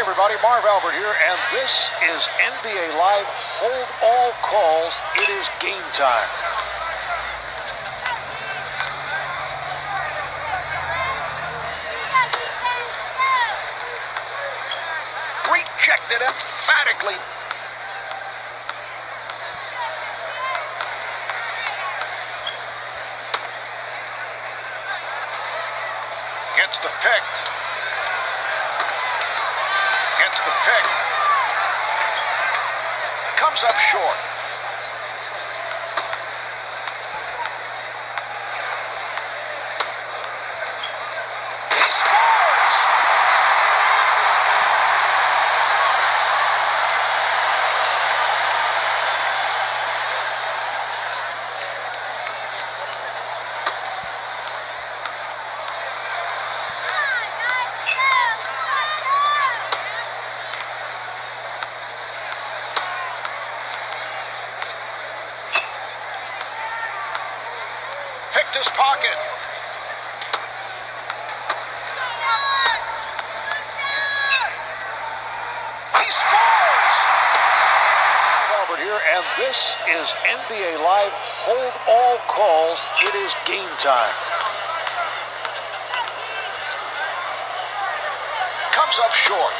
everybody, Marv Albert here, and this is NBA Live Hold All Calls. It is game time. Rejected emphatically. Gets the pick. Gets the pick. Comes up short. He scores! Picked his pocket. He scores! Albert here, and this is NBA Live Hold All Calls. It is game time. Comes up short.